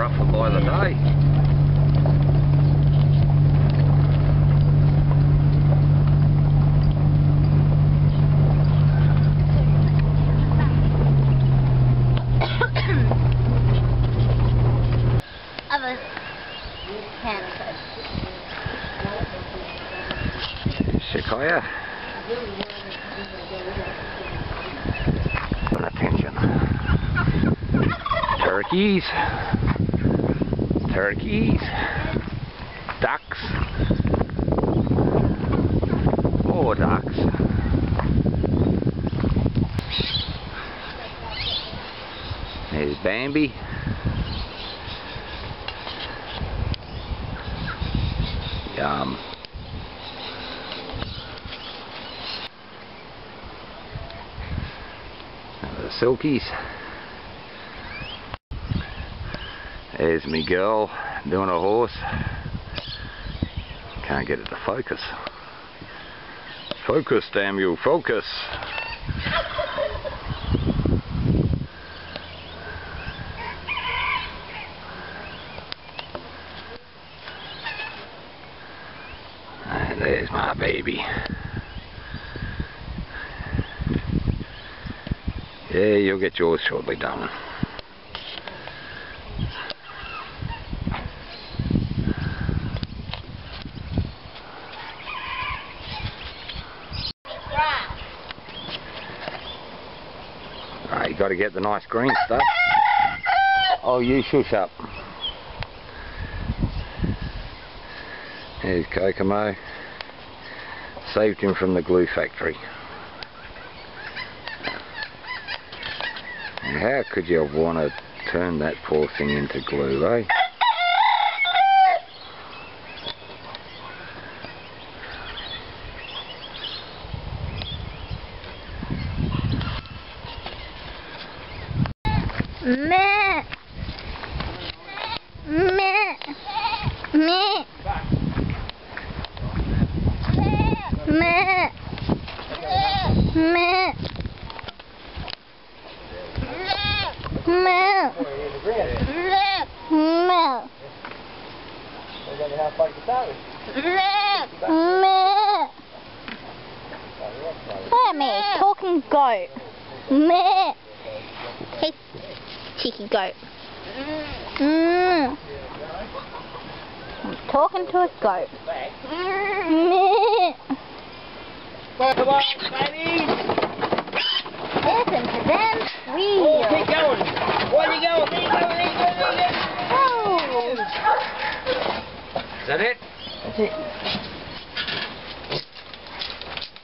rougher by the day. Other hand Sequoia. And attention. Turkeys. Turkeys. Ducks. More ducks. There's Bambi. Yum. the silkies. There's me girl doing a horse. Can't get it to focus. Focus, damn you, focus. And there's my baby. Yeah, you'll get yours shortly done. Right, you got to get the nice green stuff. Oh, you shush up. There's Kokomo. Saved him from the glue factory. How could you want to turn that poor thing into glue, eh? Meh. Meh. Meh. Meh. Meh. Meh. Meh. Meh. Look at me, talking goat. Meh. Hey, cheeky goat. Mm. I'm talking to a goat. Meh. Come on, baby! Listen to them Oh, keep going! Where you going? There you go, there you go, there you go! Oh. Is that it? That's it.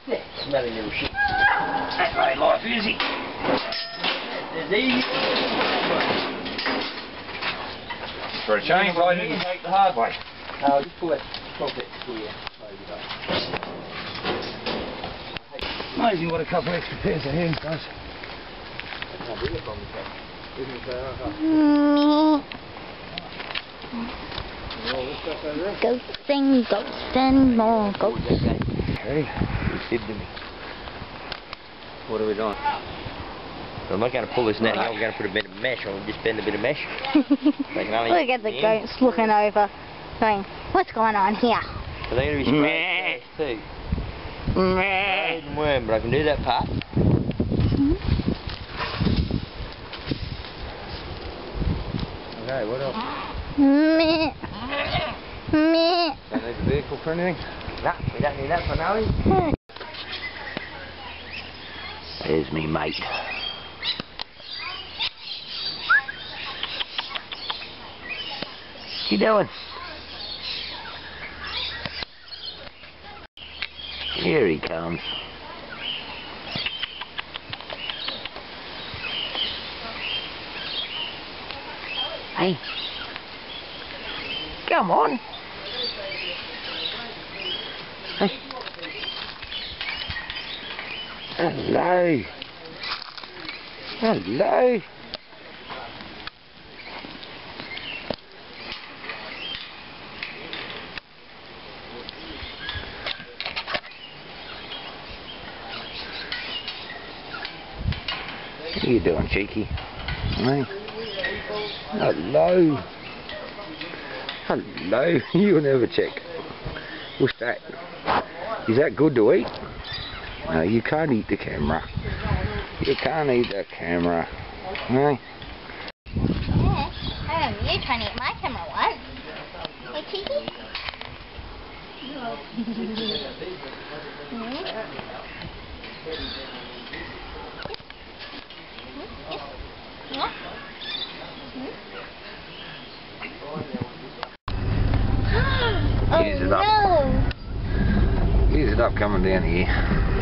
There, smelly little shit. That's right, life, is it? There's easy. For a change, I you didn't take the hard way. No, just pull it, stop it here. There you. Amazing what a couple extra pairs of hands does. Me. Ghost thing, ghost and more ghosts. Hey, you said to me. What are we doing? I'm not going to pull this net out. We're going to put a bit of mesh on. Just bend a bit of mesh. They can only Look at the yeah. goats looking over, going, what's going on here? But they're going to be sprayed too. Sprayed and worm, but I can do that part. Mm-hmm. Okay, what else? Meh. Meh. Don't need the vehicle for anything? Nah, we don't need that for now. Eh? Hmm. There's me mate. You doing? Here he comes. Hey. Come on. Hey. Hello. Hello. What are you doing, cheeky? Hey. Hello. Hello, you'll never check. What's that? Is that good to eat? No, you can't eat the camera. You can't eat the camera. No? Yeah. I remember um, you trying to eat my camera once. Hey, Cheeky? Mm-hmm. Oh Use it up. Oh, no! Use it up coming down here.